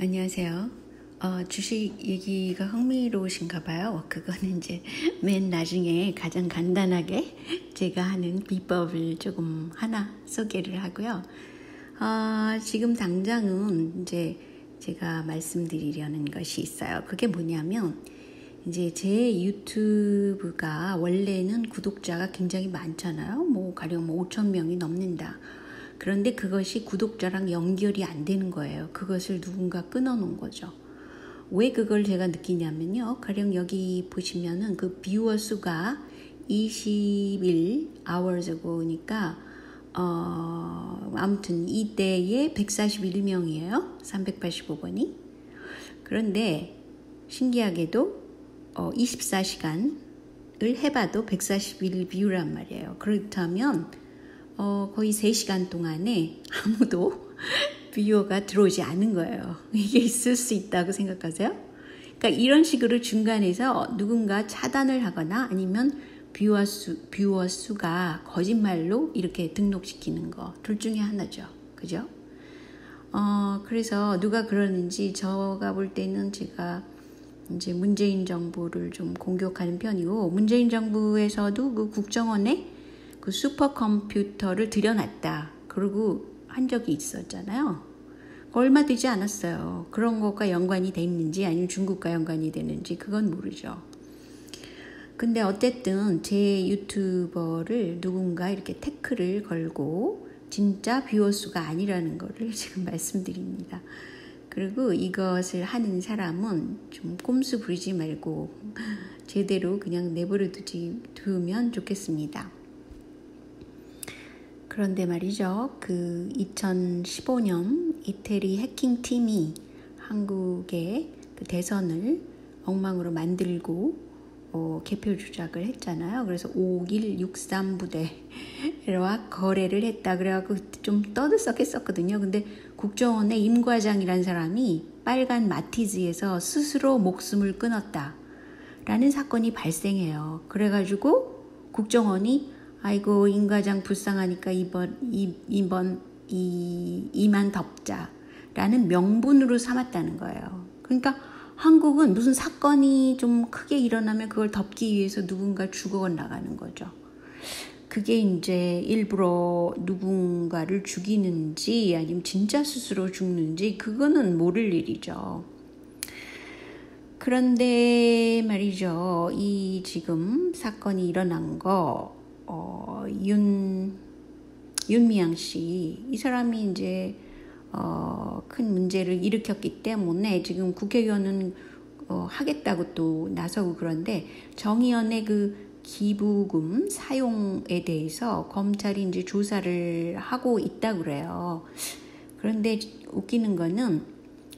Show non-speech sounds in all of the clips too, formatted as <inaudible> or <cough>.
안녕하세요. 어, 주식 얘기가 흥미로우신가 봐요. 그거는 이제 맨 나중에 가장 간단하게 제가 하는 비법을 조금 하나 소개를 하고요. 어, 지금 당장은 이제 제가 말씀드리려는 것이 있어요. 그게 뭐냐면 이제 제 유튜브가 원래는 구독자가 굉장히 많잖아요. 뭐 가령 뭐 5천 명이 넘는다. 그런데 그것이 구독자랑 연결이 안 되는 거예요. 그것을 누군가 끊어놓은 거죠. 왜 그걸 제가 느끼냐면요. 가령 여기 보시면은 그 viewer 수가 21 hours고 니까 어, 아무튼 이때에 141명이에요. 385번이. 그런데 신기하게도 어, 24시간을 해봐도 141 view란 말이에요. 그렇다면 어, 거의 3시간 동안에 아무도 <laughs> viewer가 들어오지 않은 거예요. 이게 있을 수 있다고 생각하세요? 그러니까 이런 식으로 중간에서 누군가 차단을 하거나 아니면 뷰어, 수, 뷰어 수가 거짓말로 이렇게 등록시키는 거. 둘 중에 하나죠. 그죠? 어, 그래서 누가 그러는지 저가 볼 때는 제가 이제 문재인 정부를 좀 공격하는 편이고 문재인 정부에서도 그 국정원에 그 슈퍼컴퓨터를 들여놨다. 그러고 한 적이 있었잖아요. 얼마 되지 않았어요. 그런 것과 연관이 돼 있는지 아니면 중국과 연관이 되는지 그건 모르죠. 근데 어쨌든 제 유튜버를 누군가 이렇게 태클을 걸고 진짜 뷰어 수가 아니라는 것을 <laughs> 지금 말씀드립니다. 그리고 이것을 하는 사람은 좀 꼼수 부리지 말고 <laughs> 제대로 그냥 내버려 두지, 두면 좋겠습니다. 그런데 말이죠. 그 2015년 이태리 해킹 팀이 한국의 그 대선을 엉망으로 만들고 어, 개표 조작을 했잖아요. 그래서 5163 부대와 거래를 했다. 그래갖고 좀 떠들썩했었거든요. 근데 국정원의 임 과장이란 사람이 빨간 마티즈에서 스스로 목숨을 끊었다. 라는 사건이 발생해요. 그래가지고 국정원이 아이고 임과장 불쌍하니까 이번 이, 이번 이 이만 덮자라는 명분으로 삼았다는 거예요. 그러니까 한국은 무슨 사건이 좀 크게 일어나면 그걸 덮기 위해서 누군가 죽어 나가는 거죠. 그게 이제 일부러 누군가를 죽이는지 아니면 진짜 스스로 죽는지 그거는 모를 일이죠. 그런데 말이죠. 이 지금 사건이 일어난 거 어, 윤, 윤미향 씨, 이 사람이 이제, 어, 큰 문제를 일으켰기 때문에 지금 국회의원은 어, 하겠다고 또 나서고 그런데 정의연의 그 기부금 사용에 대해서 검찰이 이제 조사를 하고 있다 그래요. 그런데 웃기는 거는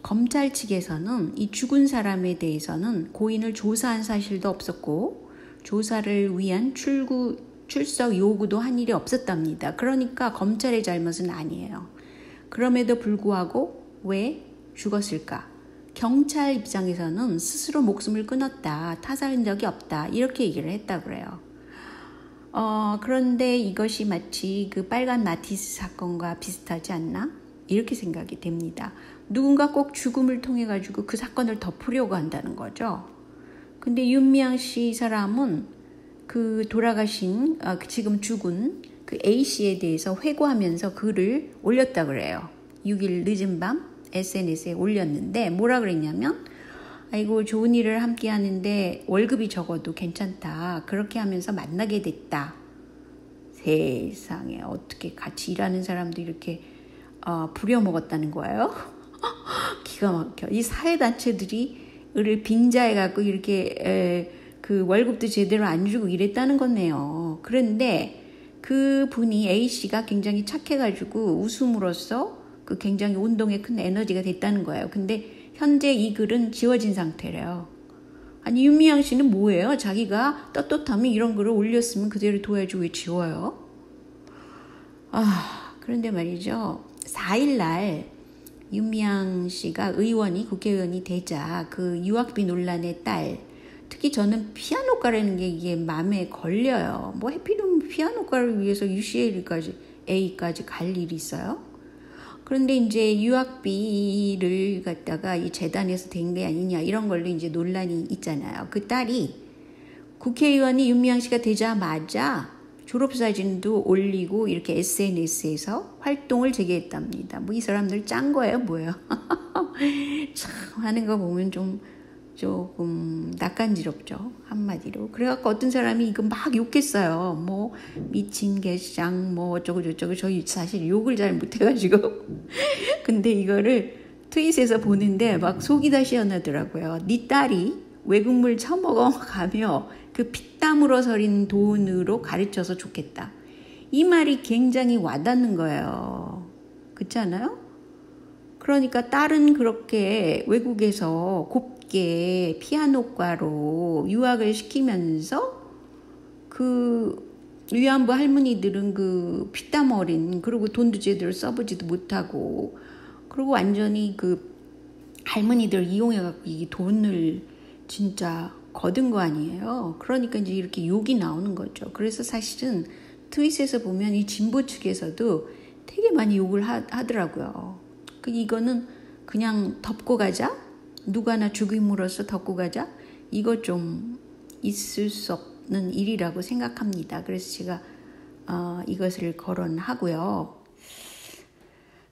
검찰 측에서는 이 죽은 사람에 대해서는 고인을 조사한 사실도 없었고 조사를 위한 출구 출석 요구도 한 일이 없었답니다. 그러니까 검찰의 잘못은 아니에요. 그럼에도 불구하고 왜 죽었을까? 경찰 입장에서는 스스로 목숨을 끊었다. 타살한 적이 없다. 이렇게 얘기를 했다 그래요. 어, 그런데 이것이 마치 그 빨간 마티스 사건과 비슷하지 않나? 이렇게 생각이 됩니다. 누군가 꼭 죽음을 통해 가지고 그 사건을 덮으려고 한다는 거죠. 근데 윤미향 씨 사람은 그 돌아가신 아, 지금 죽은 그 A 씨에 대해서 회고하면서 글을 올렸다 그래요. 6일 늦은 밤 SNS에 올렸는데 뭐라 그랬냐면 아이고 좋은 일을 함께 하는데 월급이 적어도 괜찮다. 그렇게 하면서 만나게 됐다. 세상에 어떻게 같이 일하는 사람도 이렇게 어, 부려먹었다는 거예요. <laughs> 기가 막혀. 이 사회단체들이 을 빙자해 갖고 이렇게 에, 그 월급도 제대로 안 주고 이랬다는 거네요. 그런데 그 분이 A씨가 굉장히 착해가지고 웃음으로써 그 굉장히 운동에 큰 에너지가 됐다는 거예요. 근데 현재 이 글은 지워진 상태래요. 아니, 윤미향 씨는 뭐예요? 자기가 떳떳하면 이런 글을 올렸으면 그대로 둬야지 왜 지워요? 아, 그런데 말이죠. 4일날 윤미향 씨가 의원이, 국회의원이 되자 그 유학비 논란의 딸, 특히 저는 피아노과라는 게 이게 마음에 걸려요. 뭐 해피룸 피아노과를 위해서 UCL까지 A까지 갈 일이 있어요? 그런데 이제 유학비를 갖다가 이 재단에서 된 게 아니냐 이런 걸로 이제 논란이 있잖아요. 그 딸이 국회의원이 윤미향 씨가 되자마자 졸업사진도 올리고 이렇게 SNS에서 활동을 재개했답니다. 뭐 이 사람들 짠 거예요, 뭐예요? <laughs> 참 하는 거 보면 좀 조금 낯간지럽죠 한마디로. 그래갖고 어떤 사람이 이거 막 욕했어요. 뭐 미친 개장 뭐 어쩌고 저쩌고 저희 사실 욕을 잘 못해가지고. <laughs> 근데 이거를 트윗에서 보는데 막 속이 다 시원하더라고요. 네 딸이 외국물 처먹어 가며 그 피땀으로 서린 돈으로 가르쳐서 좋겠다. 이 말이 굉장히 와닿는 거예요. 그렇지 않아요? 그러니까 딸은 그렇게 외국에서 곱 쉽게 피아노과로 유학을 시키면서 그 위안부 할머니들은 그 피땀 어린 그리고 돈도 제대로 써보지도 못하고 그리고 완전히 그 할머니들 이용해 갖고 이 돈을 진짜 거둔 거 아니에요. 그러니까 이제 이렇게 욕이 나오는 거죠. 그래서 사실은 트윗에서 보면 이 진보 측에서도 되게 많이 욕을 하, 하더라고요. 그 이거는 그냥 덮고 가자? 누가 나 죽임으로써 덮고 가자? 이거 좀 있을 수 없는 일이라고 생각합니다. 그래서 제가 어, 이것을 거론하고요.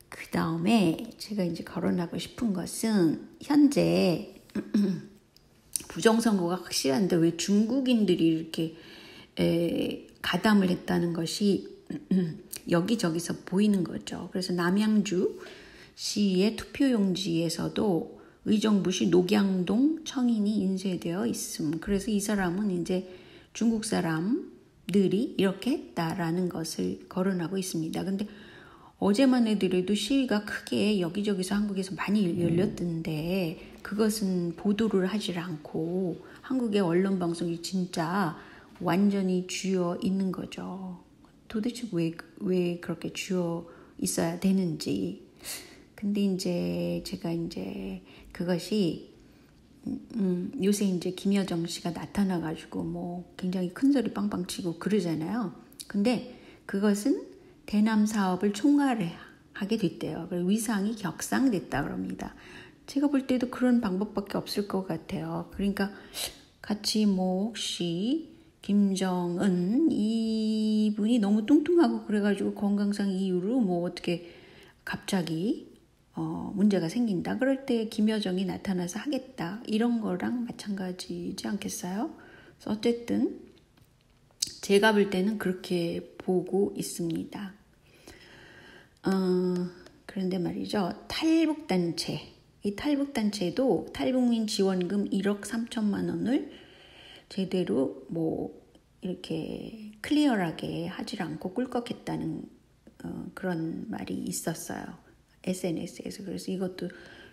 그 다음에 제가 이제 거론하고 싶은 것은 현재 <clears throat> 부정선거가 확실한데 왜 중국인들이 이렇게 에, 가담을 했다는 것이 <clears throat> 여기저기서 보이는 거죠. 그래서 남양주 시의 투표용지에서도 의정부시 녹양동 청인이 인쇄되어 있음. 그래서 이 사람은 이제 중국 사람들이 이렇게 했다라는 것을 거론하고 있습니다. 근데 어제만 해더라도 시위가 크게 여기저기서 한국에서 많이 열렸던데 그것은 보도를 하질 않고 한국의 언론 방송이 진짜 완전히 쥐어 있는 거죠. 도대체 왜, 왜 그렇게 쥐어 있어야 되는지. 근데 이제 제가 이제 그것이 음, 요새 이제 김여정 씨가 나타나가지고 뭐 굉장히 큰 소리 빵빵 치고 그러잖아요. 근데 그것은 대남 사업을 총괄하게 됐대요. 그래서 위상이 격상됐다 그럽니다. 제가 볼 때도 그런 방법밖에 없을 것 같아요. 그러니까 같이 뭐 혹시 김정은 이분이 너무 뚱뚱하고 그래가지고 건강상 이유로 뭐 어떻게 갑자기 어, 문제가 생긴다. 그럴 때 김여정이 나타나서 하겠다. 이런 거랑 마찬가지지 않겠어요? 어쨌든 제가 볼 때는 그렇게 보고 있습니다. 어, 그런데 말이죠. 탈북단체. 이 탈북단체도 탈북민 지원금 1억 3천만 원을 제대로 뭐 이렇게 클리어하게 하질 않고 꿀꺽했다는 어, 그런 말이 있었어요. SNS에서. 그래서 이것도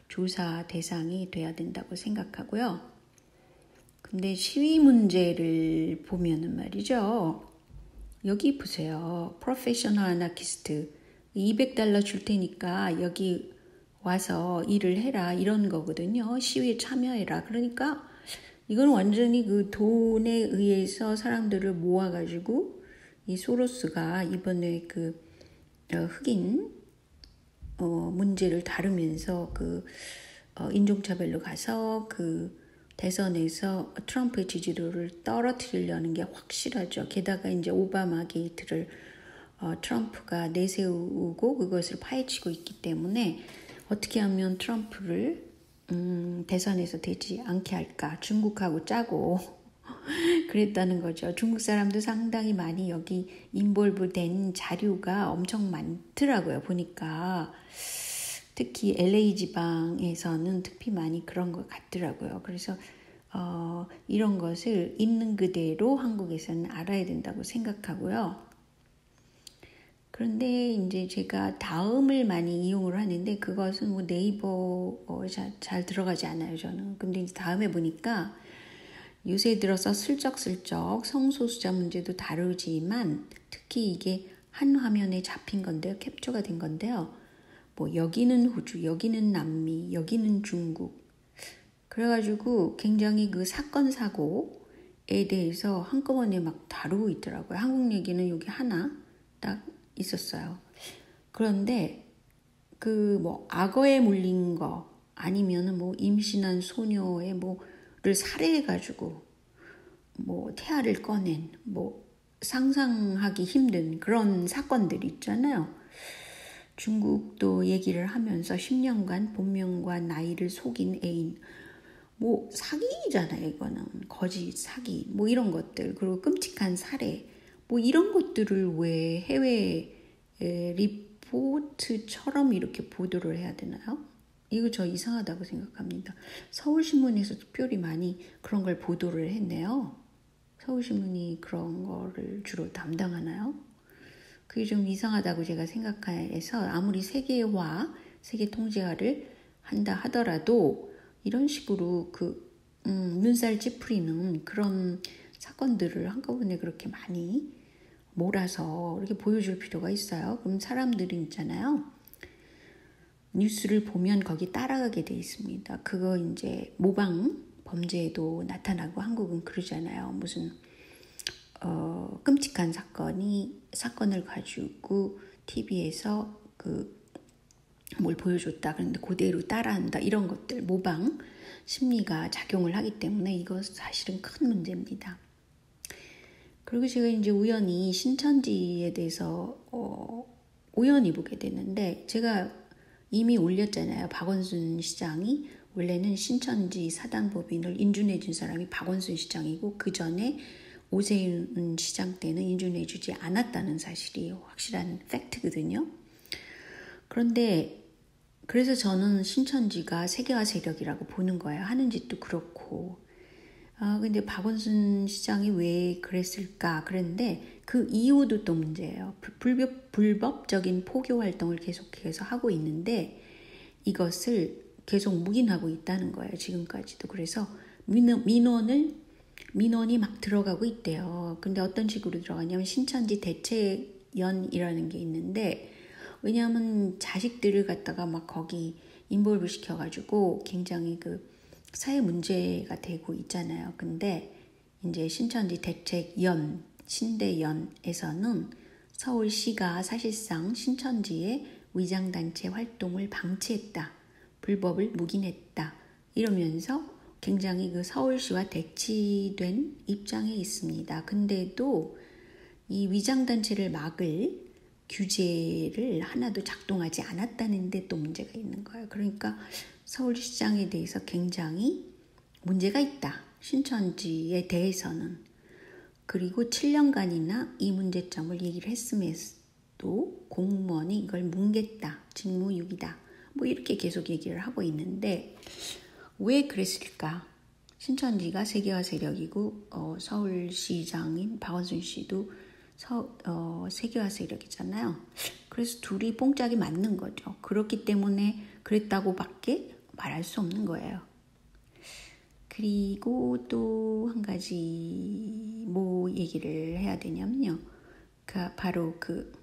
조사 대상이 돼야 된다고 생각하고요. 근데 시위 문제를 보면은 말이죠. 여기 보세요. 프로페셔널 아나키스트 200달러 줄 테니까 여기 와서 일을 해라 이런 거거든요. 시위에 참여해라. 그러니까 이건 완전히 그 돈에 의해서 사람들을 모아가지고 이 소로스가 이번에 그 어, 흑인 어, 문제를 다루면서 그 어, 인종차별로 가서 그 대선에서 트럼프의 지지도를 떨어뜨리려는 게 확실하죠. 게다가 이제 오바마 게이트를 어, 트럼프가 내세우고 그것을 파헤치고 있기 때문에 어떻게 하면 트럼프를 음, 대선에서 되지 않게 할까 중국하고 짜고 그랬다는 거죠. 중국 사람도 상당히 많이 여기 인볼브 된 자료가 엄청 많더라고요. 보니까 특히 LA 지방에서는 특히 많이 그런 것 같더라고요. 그래서 어, 이런 것을 있는 그대로 한국에서는 알아야 된다고 생각하고요. 그런데 이제 제가 다음을 많이 이용을 하는데 그것은 뭐 네이버 어, 잘, 잘 들어가지 않아요, 저는. 근데 이제 다음에 보니까 요새 들어서 슬쩍슬쩍 성소수자 문제도 다루지만 특히 이게 한 화면에 잡힌 건데요. 캡처가 된 건데요. 뭐 여기는 호주, 여기는 남미, 여기는 중국. 그래가지고 굉장히 그 사건 사고에 대해서 한꺼번에 막 다루고 있더라고요. 한국 얘기는 여기 하나 딱 있었어요. 그런데 그 뭐 악어에 물린 거 아니면은 뭐 임신한 소녀의 뭐를 살해해가지고 뭐 태아를 꺼낸 뭐 상상하기 힘든 그런 사건들 있잖아요. 중국도 얘기를 하면서 10년간 본명과 나이를 속인 애인 뭐 사기잖아요 이거는 거짓 사기 뭐 이런 것들 그리고 끔찍한 살해 뭐 이런 것들을 왜 해외 리포트처럼 이렇게 보도를 해야 되나요? 이거 저 이상하다고 생각합니다. 서울신문에서 특별히 많이 그런 걸 보도를 했네요. 서울신문이 그런 거를 주로 담당하나요? 그게 좀 이상하다고 제가 생각해서 아무리 세계화, 세계 통제화를 한다 하더라도 이런 식으로 그 음, 눈살 찌푸리는 그런 사건들을 한꺼번에 그렇게 많이 몰아서 이렇게 보여줄 필요가 있어요. 그럼 사람들이 있잖아요. 뉴스를 보면 거기 따라가게 돼 있습니다. 그거 이제 모방 범죄도 나타나고 한국은 그러잖아요. 무슨 어, 끔찍한 사건이 사건을 가지고 TV에서 그 뭘 보여줬다 그런데 그대로 따라한다 이런 것들 모방 심리가 작용을 하기 때문에 이거 사실은 큰 문제입니다. 그리고 제가 이제 우연히 신천지에 대해서 어, 우연히 보게 됐는데 제가 이미 올렸잖아요. 박원순 시장이 원래는 신천지 사단법인을 인준해 준 사람이 박원순 시장이고 그 전에 오세훈 시장 때는 인준해 주지 않았다는 사실이 확실한 팩트거든요. 그런데 그래서 저는 신천지가 세계화 세력이라고 보는 거예요. 하는 짓도 그렇고. 아, 근데 박원순 시장이 왜 그랬을까? 그런데 그 이유도 또 문제예요. 불법, 불법적인 포교 활동을 계속해서 하고 있는데 이것을 계속 묵인하고 있다는 거예요. 지금까지도. 그래서 민원, 민원을 민원이 막 들어가고 있대요. 근데 어떤 식으로 들어가냐면 신천지 대책연이라는 게 있는데 왜냐하면 자식들을 갖다가 막 거기 인볼브 시켜가지고 굉장히 그 사회 문제가 되고 있잖아요. 근데 이제 신천지 대책연 신대연에서는 서울시가 사실상 신천지의 위장단체 활동을 방치했다. 불법을 묵인했다. 이러면서 굉장히 그 서울시와 대치된 입장에 있습니다. 근데도 이 위장단체를 막을 규제를 하나도 작동하지 않았다는 데 또 문제가 있는 거예요. 그러니까 서울시장에 대해서 굉장히 문제가 있다. 신천지에 대해서는. 그리고 7년간이나 이 문제점을 얘기를 했음에도 공무원이 이걸 뭉갰다. 직무유기다. 뭐 이렇게 계속 얘기를 하고 있는데 왜 그랬을까? 신천지가 세계화 세력이고 어, 서울시장인 박원순 씨도 서, 어, 세계화 세력이잖아요. 그래서 둘이 뽕짝이 맞는 거죠. 그렇기 때문에 그랬다고밖에 말할 수 없는 거예요. 그리고 또 한 가지 뭐 얘기를 해야 되냐면요. 그 바로 그,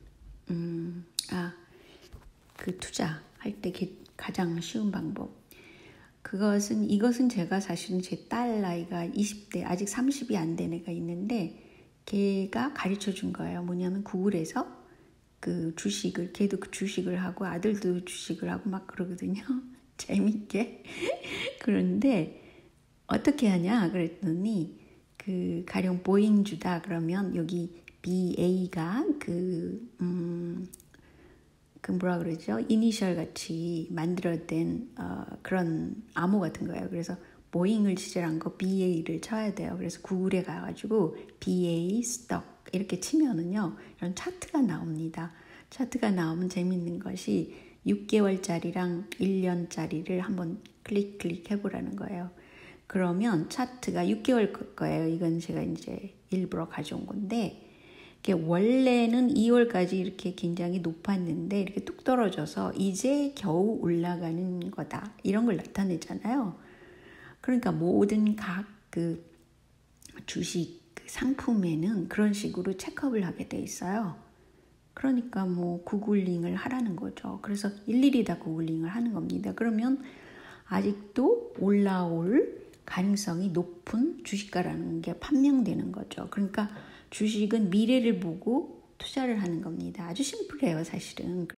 음, 아, 그 투자할 때 가장 쉬운 방법. 그것은 이것은 제가 사실은 제 딸 나이가 20대 아직 30이 안 된 애가 있는데 걔가 가르쳐 준 거예요. 뭐냐면 구글에서 그 주식을 걔도 그 주식을 하고 아들도 주식을 하고 막 그러거든요. 재밌게. <laughs> 그런데 어떻게 하냐 그랬더니 그 가령 보잉 주다 그러면 여기 BA가 그 음, 그 뭐라 그러죠? 이니셜 같이 만들어낸 어, 그런 암호 같은 거예요. 그래서 모잉을 지절한 거 BA를 쳐야 돼요. 그래서 구글에 가가지고 BA 스톡 이렇게 치면은요 이런 차트가 나옵니다. 차트가 나오면 재밌는 것이 6개월짜리랑 1년짜리를 한번 클릭 클릭 해보라는 거예요. 그러면 차트가 6개월 거예요. 이건 제가 이제 일부러 가져온 건데 원래는 2월까지 이렇게 굉장히 높았는데 이렇게 뚝 떨어져서 이제 겨우 올라가는 거다. 이런 걸 나타내잖아요. 그러니까 모든 각 그 주식 그 상품에는 그런 식으로 체크업을 하게 돼 있어요. 그러니까 뭐 구글링을 하라는 거죠. 그래서 일일이 다 구글링을 하는 겁니다. 그러면 아직도 올라올 가능성이 높은 주식가라는 게 판명되는 거죠. 그러니까 주식은 미래를 보고 투자를 하는 겁니다. 아주 심플해요, 사실은.